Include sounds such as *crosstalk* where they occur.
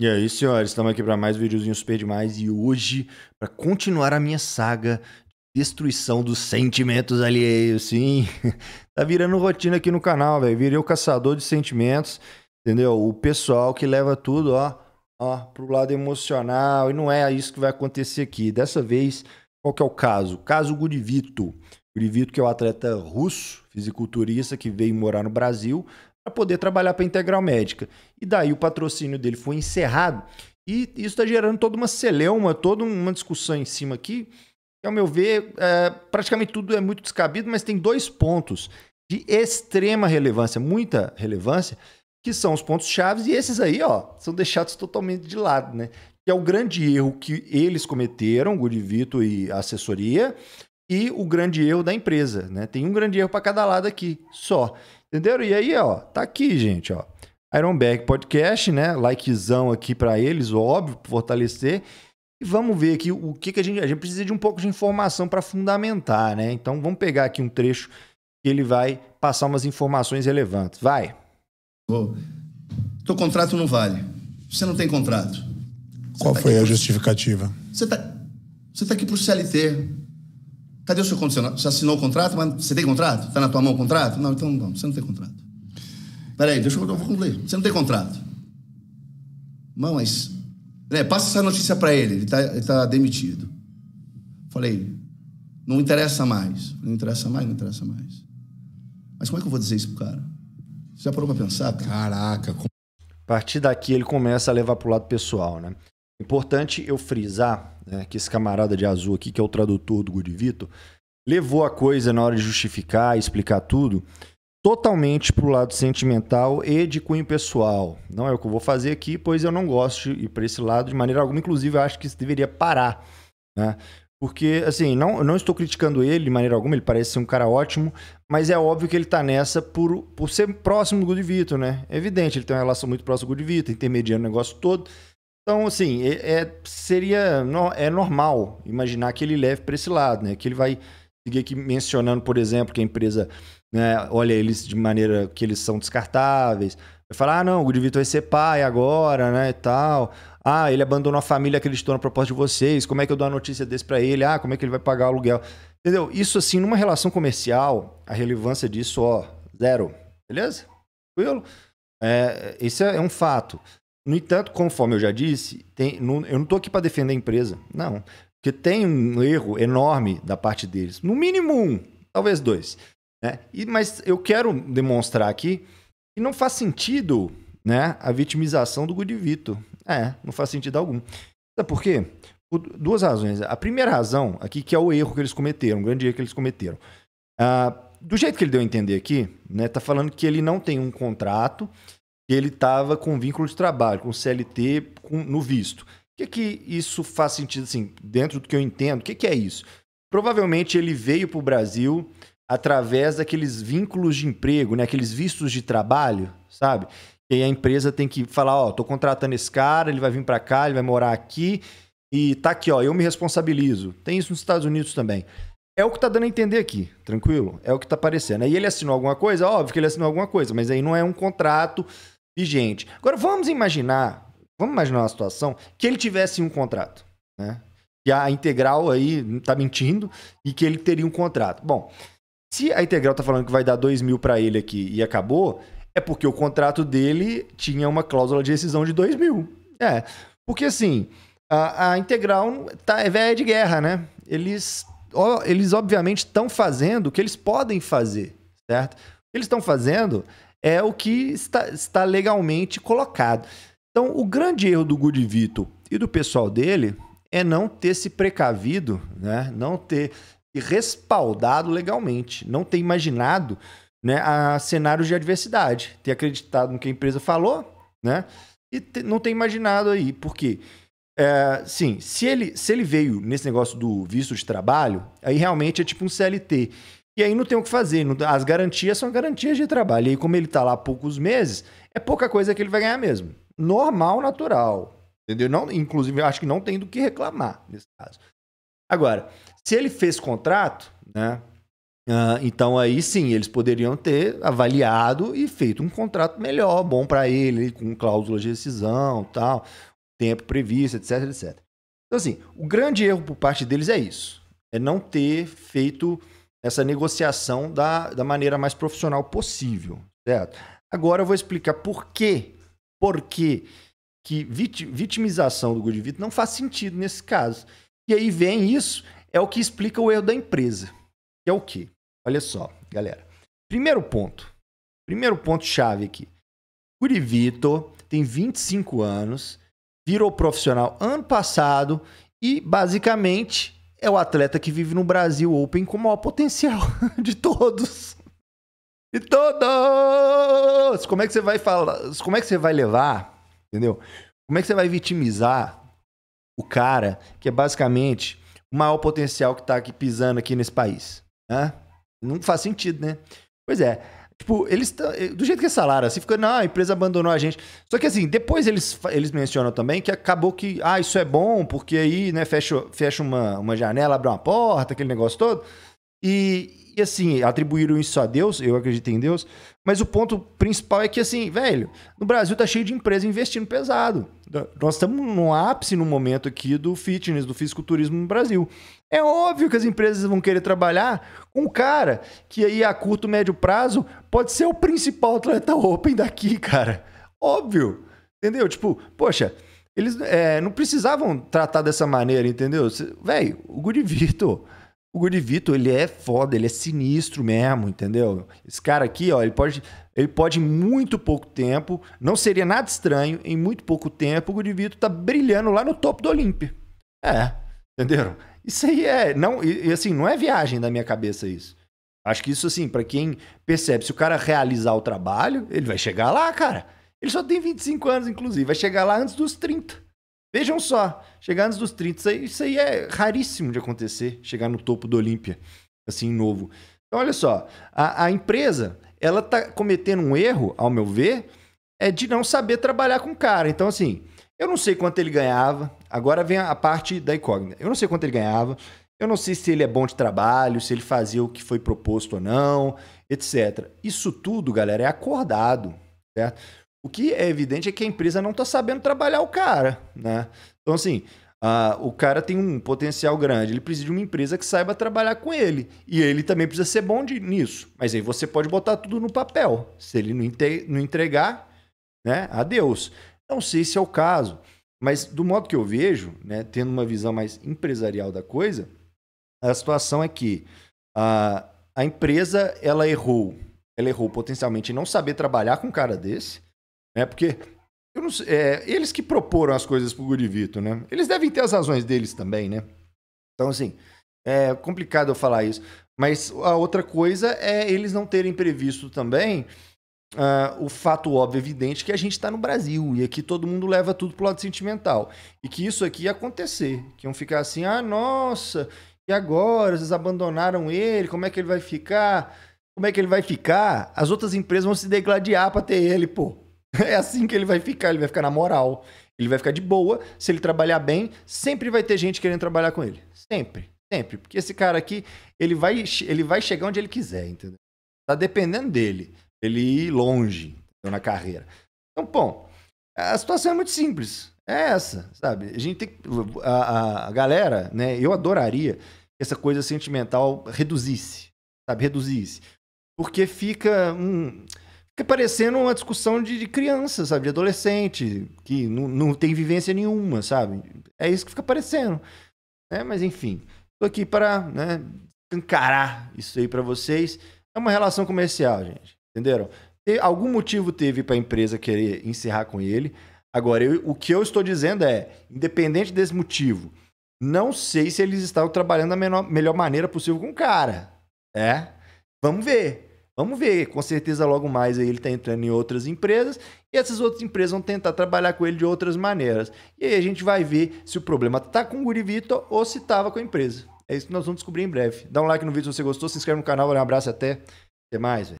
E aí, senhores, estamos aqui para mais um videozinho super demais e hoje para continuar a minha saga de destruição dos sentimentos alheios, sim. *laughs* tá virando rotina aqui no canal, velho. Virei o caçador de sentimentos, entendeu? O pessoal que leva tudo, ó, ó, pro lado emocional e não é isso que vai acontecer aqui. Dessa vez, qual que é o caso? Caso Gudivito. Gudivito que é o atleta russo, fisiculturista que veio morar no Brasil, para poder trabalhar para a Integral Médica. E daí o patrocínio dele foi encerrado. E isso está gerando toda uma celeuma, toda uma discussão em cima aqui. Que, ao meu ver, é, praticamente tudo é muito descabido, mas tem dois pontos de extrema relevância, muita relevância, que são os pontos chaves, e esses aí, ó, são deixados totalmente de lado, né? Que é o grande erro que eles cometeram, o Vito e a assessoria, e o grande erro da empresa, né? Tem um grande erro para cada lado aqui, só. Entenderam? E aí, ó, tá aqui, gente, ó. Ironberg Podcast, né? Likezão aqui para eles, óbvio, fortalecer. E vamos ver aqui o que, que a gente. A gente precisa de um pouco de informação para fundamentar, né? Então vamos pegar aqui um trecho que ele vai passar umas informações relevantes. Vai. Oh, teu contrato não vale. Você não tem contrato. Você Qual tá foi a justificativa? Você tá, você tá aqui pro CLT. Cadê o seu condicional? Você assinou o contrato, mas você tem contrato? Está na tua mão o contrato? Não, então não, você não tem contrato. Peraí, deixa eu, eu vou concluir. Você não tem contrato. Não, mas. É, passa essa notícia para ele, ele está tá demitido. Falei, não interessa mais. Não interessa mais, não interessa mais. Mas como é que eu vou dizer isso pro cara? Você já parou pra pensar? Cara? Caraca. A partir daqui ele começa a levar pro lado pessoal, né? Importante eu frisar né, que esse camarada de azul aqui, que é o tradutor do Gudivito, levou a coisa na hora de justificar, explicar tudo, totalmente para o lado sentimental e de cunho pessoal. Não é o que eu vou fazer aqui, pois eu não gosto de ir para esse lado de maneira alguma. Inclusive, eu acho que isso deveria parar. Né? Porque, assim, não, não estou criticando ele de maneira alguma, ele parece ser um cara ótimo, mas é óbvio que ele está nessa por, por ser próximo do Gudivito, né? É evidente, ele tem uma relação muito próxima do Gudivito, intermediando o negócio todo. Então, assim, é, é, seria é normal imaginar que ele leve para esse lado, né? Que ele vai seguir aqui mencionando, por exemplo, que a empresa né, olha eles de maneira que eles são descartáveis. Vai falar, ah, não, o Gudivito vai ser pai agora, né, e tal. Ah, ele abandonou a família, acreditou na proposta de vocês. Como é que eu dou a notícia desse para ele? Ah, como é que ele vai pagar o aluguel? Entendeu? Isso, assim, numa relação comercial, a relevância disso, ó, zero. Beleza? Tranquilo? É, esse é um fato. No entanto, conforme eu já disse, tem, eu não estou aqui para defender a empresa, não. Porque tem um erro enorme da parte deles. No mínimo um, talvez dois. Né? E, mas eu quero demonstrar aqui que não faz sentido né, a vitimização do Gudivito. É, não faz sentido algum. Sabe por quê? Por duas razões. A primeira razão aqui, que é o erro que eles cometeram, um grande erro que eles cometeram. Ah, do jeito que ele deu a entender aqui, né, tá falando que ele não tem um contrato ele estava com vínculo de trabalho, com CLT com, no visto. O que, que isso faz sentido, assim, dentro do que eu entendo? O que, que é isso? Provavelmente ele veio para o Brasil através daqueles vínculos de emprego, né? aqueles vistos de trabalho, sabe? E a empresa tem que falar, ó, tô contratando esse cara, ele vai vir para cá, ele vai morar aqui e tá aqui, ó, eu me responsabilizo. Tem isso nos Estados Unidos também. É o que tá dando a entender aqui, tranquilo? É o que tá aparecendo. Aí ele assinou alguma coisa? Óbvio que ele assinou alguma coisa, mas aí não é um contrato vigente. Agora vamos imaginar, vamos imaginar uma situação que ele tivesse um contrato, né? Que a Integral aí tá mentindo e que ele teria um contrato. Bom, se a Integral tá falando que vai dar 2 mil para ele aqui e acabou, é porque o contrato dele tinha uma cláusula de rescisão de 2 mil. É, porque assim, a, a Integral tá, é velha de guerra, né? Eles, ó, eles obviamente estão fazendo o que eles podem fazer, certo? O que eles estão fazendo é o que está, está legalmente colocado. Então, o grande erro do Gudivito e do pessoal dele é não ter se precavido, né? não ter respaldado legalmente, não ter imaginado né, a cenários de adversidade, ter acreditado no que a empresa falou, né? E não ter imaginado aí, por quê? É, sim, se ele, se ele veio nesse negócio do visto de trabalho, aí realmente é tipo um CLT. E aí não tem o que fazer. as garantias são garantias de trabalho. E aí, como ele está lá há poucos meses, é pouca coisa que ele vai ganhar mesmo. Normal, natural. Entendeu? Não, inclusive, eu acho que não tem do que reclamar nesse caso. Agora, se ele fez contrato, né? Uh, então aí sim, eles poderiam ter avaliado e feito um contrato melhor, bom para ele, com cláusulas de rescisão, tal, tempo previsto, etc, etc. Então assim, o grande erro por parte deles é isso, é não ter feito essa negociação da, da maneira mais profissional possível, certo? Agora eu vou explicar por quê, por quê que vitimização do Goodvit não faz sentido nesse caso. E aí vem isso, é o que explica o erro da empresa. Que é o quê? Olha só, galera. Primeiro ponto. Primeiro ponto chave aqui. Guri Vitor tem 25 anos, virou profissional ano passado e basicamente é o atleta que vive no Brasil Open com o maior potencial *laughs* de todos. De todos! Como é que você vai falar? Como é que você vai levar? Entendeu? Como é que você vai vitimizar o cara que é basicamente o maior potencial que está aqui pisando aqui nesse país? Né? Não faz sentido, né? Pois é. Tipo, eles eh, do jeito que é salário, assim, fica, não, a empresa abandonou a gente. Só que assim, depois eles, eles mencionam também que acabou que, ah, isso é bom, porque aí, né, fecha, fecha uma, uma janela, abre uma porta, aquele negócio todo. E, e assim, atribuíram isso a Deus, eu acredito em Deus, mas o ponto principal é que, assim, velho, no Brasil tá cheio de empresa investindo pesado. Nós estamos no ápice no momento aqui do fitness, do fisiculturismo no Brasil. É óbvio que as empresas vão querer trabalhar com um cara que aí a curto, médio prazo pode ser o principal atleta open daqui, *laughs* cara. Óbvio. Entendeu? Tipo, poxa, eles é, não precisavam tratar dessa maneira, entendeu? Velho, o Guri Vitor, o Guri Vitor, ele é foda, ele é sinistro mesmo, entendeu? Esse cara aqui, ó, ele pode, ele pode em muito pouco tempo, não seria nada estranho, em muito pouco tempo, o Guri Vitor tá brilhando lá no topo do Olímpia. É, entenderam? Isso aí é. Não, e, assim, não é viagem da minha cabeça isso. Acho que isso, assim, para quem percebe, se o cara realizar o trabalho, ele vai chegar lá, cara. Ele só tem 25 anos, inclusive. Vai chegar lá antes dos 30. Vejam só, chegar antes dos 30. Isso aí, isso aí é raríssimo de acontecer. Chegar no topo do Olímpia, assim, novo. Então, olha só. A, a empresa, ela tá cometendo um erro, ao meu ver, é de não saber trabalhar com o cara. Então, assim, eu não sei quanto ele ganhava. Agora vem a parte da incógnita. Eu não sei quanto ele ganhava. Eu não sei se ele é bom de trabalho, se ele fazia o que foi proposto ou não, etc. Isso tudo, galera, é acordado, certo? O que é evidente é que a empresa não está sabendo trabalhar o cara, né? Então, assim, uh, o cara tem um potencial grande, ele precisa de uma empresa que saiba trabalhar com ele. E ele também precisa ser bom de, nisso. Mas aí você pode botar tudo no papel. Se ele não, não entregar, né? Adeus. Não sei se é o caso, mas do modo que eu vejo, né, tendo uma visão mais empresarial da coisa, a situação é que a, a empresa ela errou, ela errou potencialmente em não saber trabalhar com um cara desse, né? Porque não, é, eles que proporam as coisas pro Gurivito, né? Eles devem ter as razões deles também, né? Então, assim, é complicado eu falar isso. Mas a outra coisa é eles não terem previsto também Uh, o fato óbvio, evidente, que a gente está no Brasil e aqui todo mundo leva tudo pro lado sentimental. E que isso aqui ia acontecer. Que iam ficar assim, ah, nossa, e agora? Vocês abandonaram ele, como é que ele vai ficar? Como é que ele vai ficar? As outras empresas vão se degladiar para ter ele, pô. *laughs* É assim que ele vai ficar, ele vai ficar na moral. Ele vai ficar de boa. Se ele trabalhar bem, sempre vai ter gente querendo trabalhar com ele. Sempre, sempre. Porque esse cara aqui, ele vai, ele vai chegar onde ele quiser, entendeu? Tá dependendo dele ele ir longe na carreira. Então, bom, a situação é muito simples. É essa, sabe? A gente tem a, a galera, né? Eu adoraria que essa coisa sentimental reduzisse, sabe? Reduzisse. Porque fica um. Fica parecendo uma discussão de, de criança, sabe? De adolescente, que não, tem vivência nenhuma, sabe? É isso que fica parecendo. É, mas enfim, tô aqui para né, encarar isso aí para vocês. É uma relação comercial, gente. Entenderam? Algum motivo teve para a empresa querer encerrar com ele. Agora, eu, o que eu estou dizendo é, independente desse motivo, não sei se eles estavam trabalhando da menor, melhor maneira possível com o cara. É? Vamos ver. Vamos ver. Com certeza, logo mais aí ele está entrando em outras empresas e essas outras empresas vão tentar trabalhar com ele de outras maneiras. E aí a gente vai ver se o problema está com o Guri Vitor ou se estava com a empresa. É isso que nós vamos descobrir em breve. Dá um like no vídeo se você gostou, se inscreve no canal, um abraço até. Até mais, velho.